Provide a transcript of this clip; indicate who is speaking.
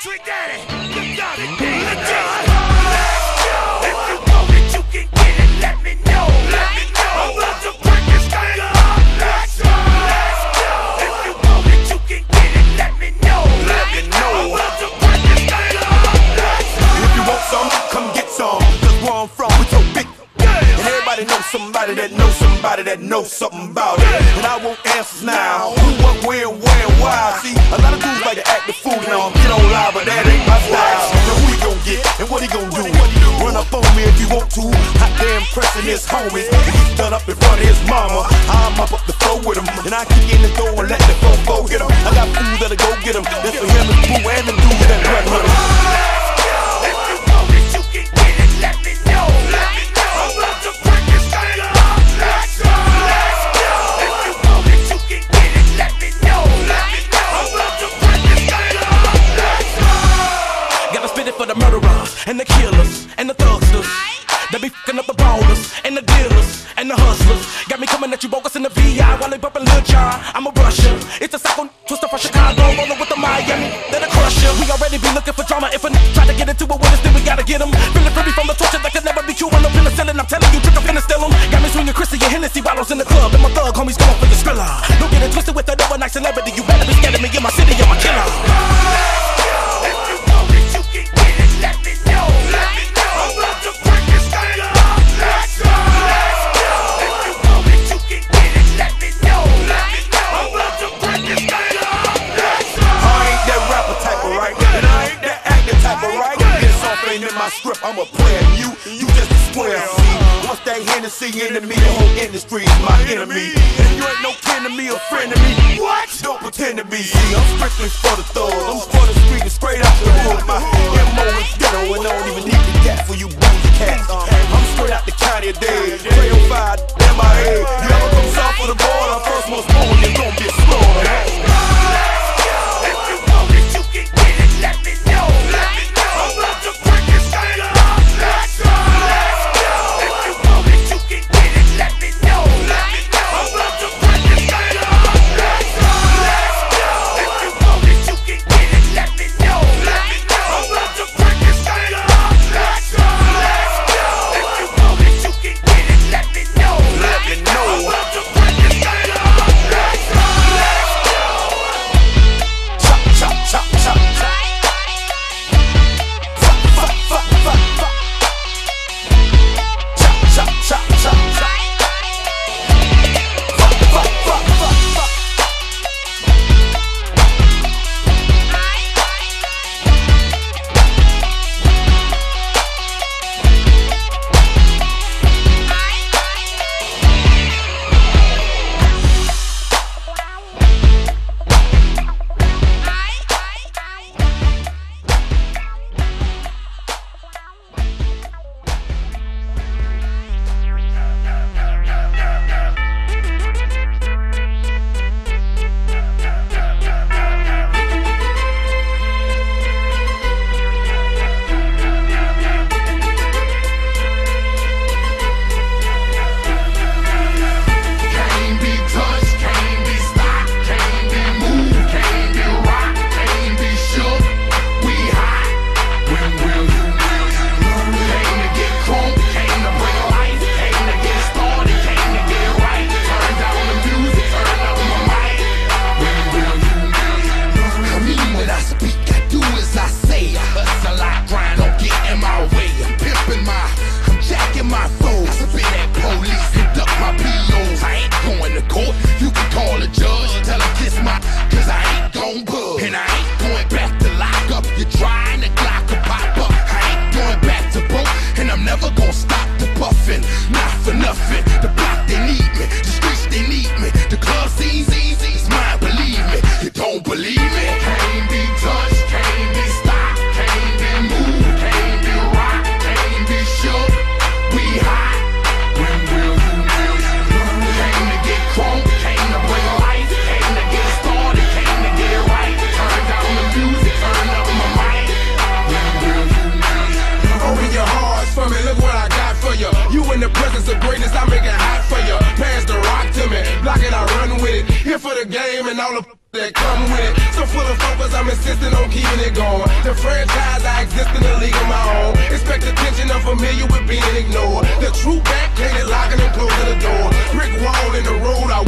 Speaker 1: Trick Daddy, you got it, Let's go. If you know that you can get it, let me know. Let me know. I'm about to break this thing up. Let's go. Let's go. If you know that you can get it, let me know. Let me know. I'm about to break this thing up. Let's go.
Speaker 2: If you want some, come get some. Cause where I'm from, we so big. And everybody knows somebody that knows somebody that knows something about it. And I want answers now. Who, what, where, where, why. See, a lot of dudes like to act the fool now. Get on live, but that ain't my style. So who he gon' get and what he gon' do? Run up on me if you want to. Hot damn pressing his homies. And he's done up in front of his mama. I'm up up the floor with him. And I kick in the door and let the go get him. I got food that'll go get him. That's for him and Boo and
Speaker 1: It
Speaker 3: for the murderers and the killers and the thugsters. They be fucking up the ballers and the dealers and the hustlers. Got me coming at you bogus in the VI while they bumping Lil Jon. I'm a Russia. It's a psycho Twista from Chicago, rolling with the Miami. They're the crusher. We already be looking for drama. If a n- try to get into it with us, then we gotta get 'em. Feeling free from the torture that could never be cured. No penicillin. I'm telling you, trick, I'm steal 'em. Got me swinging Chrissy and Hennessy bottles in the club. And my thug homies going for the skrilla. Don't get it twisted with that overnight celebrity. You better
Speaker 2: ain't script, I'm a player. You, you just a square. See, once that Hennessy into me, the whole industry is my enemy. And you ain't no kin to me or friend to me. What? Don't pretend to be. See, I'm strictly for the thugs. I'm for the street and straight out the hood. My MO is ghetto, and I don't even need the gat for you boozy cats. I'm straight out the county of Dade. 305 MIA. You ever come south of the border? First most born, you're gonna get slaughtered.
Speaker 4: For nothing.
Speaker 5: For the game and all the that come with it. So full of focus, I'm insisting on keeping it going. The franchise, I exist in a league of my own. Expect attention, I'm familiar with being ignored. The true back painted, locking and closing the door. Brick wall in the road, I